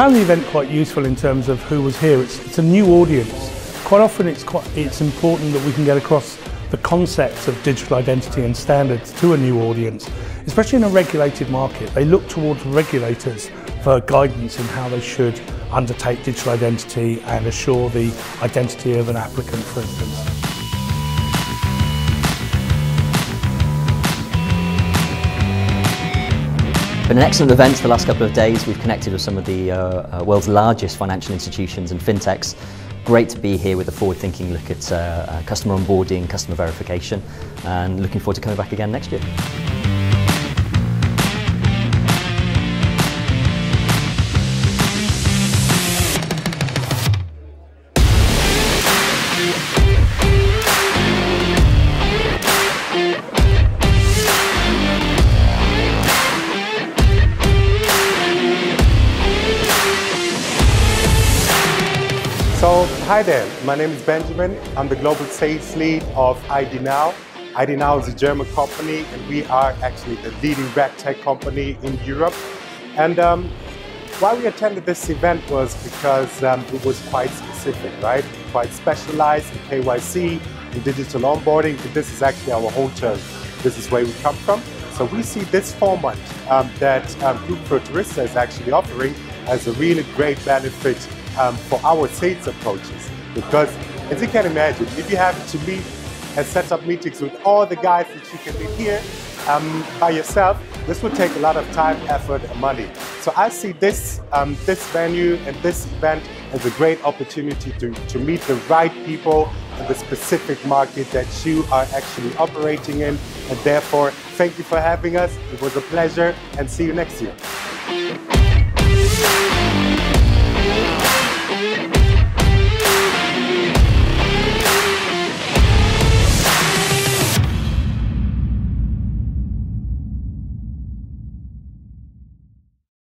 found the event quite useful in terms of who was here. It's, it's a new audience. Quite often it's, quite, it's important that we can get across the concepts of digital identity and standards to a new audience, especially in a regulated market. They look towards regulators for guidance in how they should undertake digital identity and assure the identity of an applicant, for instance. Been an excellent event the last couple of days. We've connected with some of the uh, uh, world's largest financial institutions and fintechs. Great to be here with a forward-thinking look at uh, uh customer onboarding, customer verification, and looking forward to coming back again next year. So, hi there, my name is Benjamin. I'm the global sales lead of IDnow. ID Now is a German company and we are actually the leading RegTech company in Europe. And um, why we attended this event was because um, it was quite specific, right? Quite specialized in KYC, in digital onboarding, this is actually our home turf. This is where we come from. So we see this format um, that um, Group Futurista is actually offering as a really great benefit um, for our sales approaches. Because as you can imagine, if you have to meet and set up meetings with all the guys that you can meet here um, by yourself, this would take a lot of time, effort, and money. So I see this, um, this venue and this event as a great opportunity to, to meet the right people in the specific market that you are actually operating in. And therefore, thank you for having us. It was a pleasure and see you next year.